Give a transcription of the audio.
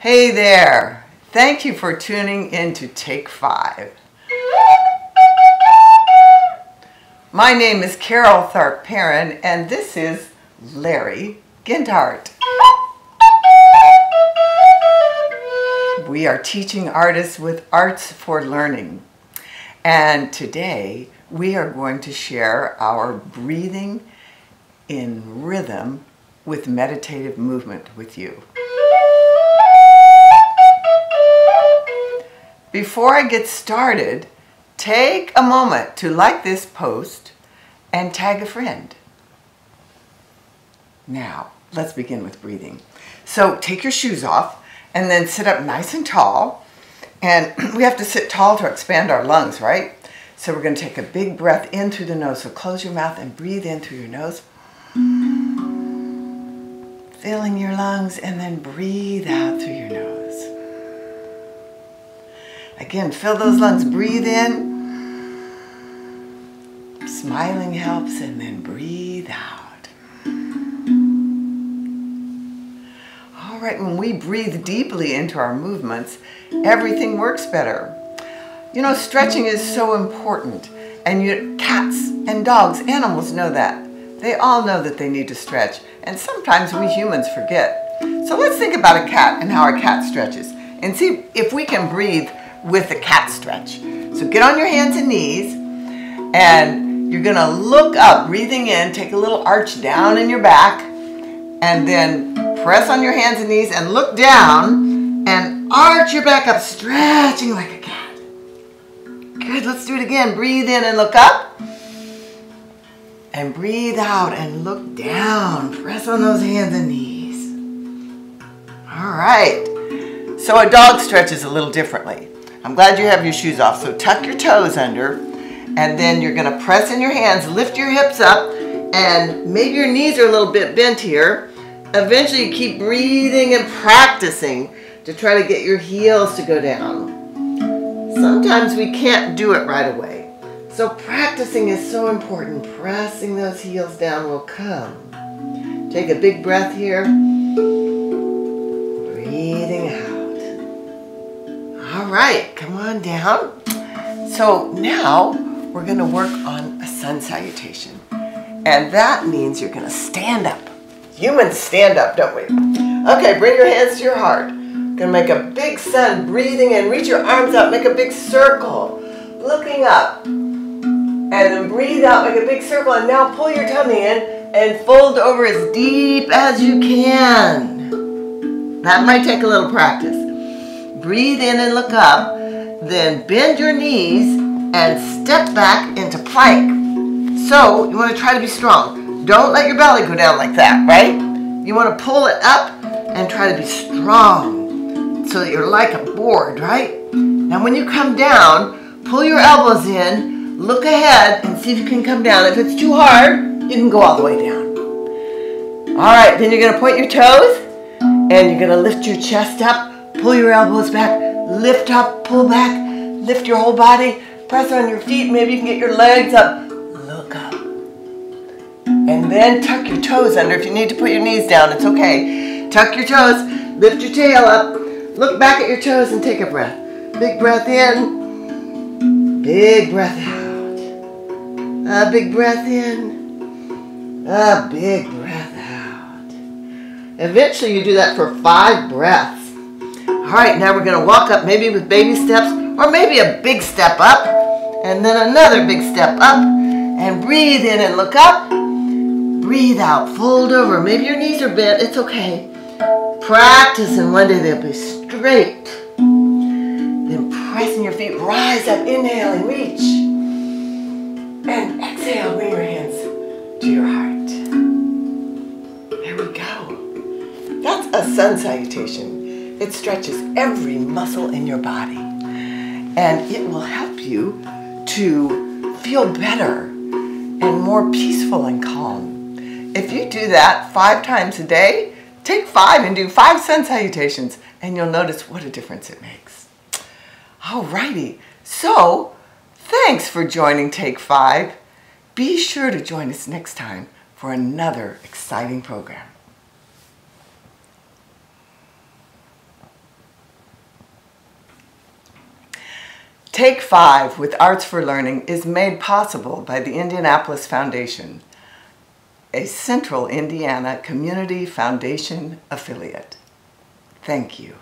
Hey there! Thank you for tuning in to Take Five. My name is Carol Tharp Perrin, and this is Larry Gindhart. We are teaching artists with Arts for Learning. And today we are going to share our breathing in rhythm with meditative movement with you. Before I get started, take a moment to like this post and tag a friend. Now, let's begin with breathing. So take your shoes off and then sit up nice and tall. And we have to sit tall to expand our lungs, right? So we're going to take a big breath in through the nose. So close your mouth and breathe in through your nose. Filling your lungs and then breathe out through your nose. Again, fill those lungs. Breathe in. Smiling helps, and then breathe out. All right, when we breathe deeply into our movements, everything works better. You know, stretching is so important, and you, cats and dogs, animals know that. They all know that they need to stretch, and sometimes we humans forget. So let's think about a cat and how a cat stretches, and see if we can breathe with a cat stretch. So get on your hands and knees and you're gonna look up, breathing in, take a little arch down in your back and then press on your hands and knees and look down and arch your back up, stretching like a cat. Good, let's do it again. Breathe in and look up. And breathe out and look down. Press on those hands and knees. All right. So a dog stretches a little differently. I'm glad you have your shoes off. So tuck your toes under and then you're gonna press in your hands, lift your hips up and maybe your knees are a little bit bent here. Eventually you keep breathing and practicing to try to get your heels to go down. Sometimes we can't do it right away. So practicing is so important. Pressing those heels down will come. Take a big breath here. Right, come on down. So now we're gonna work on a sun salutation. And that means you're gonna stand up. Humans stand up, don't we? Okay, bring your hands to your heart. Gonna make a big sun, breathing in. Reach your arms up, make a big circle. Looking up. And then breathe out, make a big circle. And now pull your tummy in and fold over as deep as you can. That might take a little practice. Breathe in and look up. Then bend your knees and step back into plank. So you want to try to be strong. Don't let your belly go down like that, right? You want to pull it up and try to be strong so that you're like a board, right? Now when you come down, pull your elbows in, look ahead and see if you can come down. If it's too hard, you can go all the way down. All right, then you're gonna point your toes and you're gonna lift your chest up Pull your elbows back, lift up, pull back, lift your whole body, press on your feet. Maybe you can get your legs up. Look up. And then tuck your toes under. If you need to put your knees down, it's okay. Tuck your toes, lift your tail up, look back at your toes and take a breath. Big breath in, big breath out. A big breath in, a big breath out. Eventually you do that for five breaths. All right, now we're gonna walk up maybe with baby steps or maybe a big step up and then another big step up and breathe in and look up. Breathe out, fold over. Maybe your knees are bent, it's okay. Practice and one day they'll be straight. Then pressing your feet, rise up, inhaling, reach. And exhale, bring your hands to your heart. There we go. That's a sun salutation. It stretches every muscle in your body and it will help you to feel better and more peaceful and calm. If you do that five times a day, take five and do five sun salutations and you'll notice what a difference it makes. Alrighty, so thanks for joining Take Five. Be sure to join us next time for another exciting program. Take Five with Arts for Learning is made possible by the Indianapolis Foundation, a Central Indiana Community Foundation affiliate. Thank you.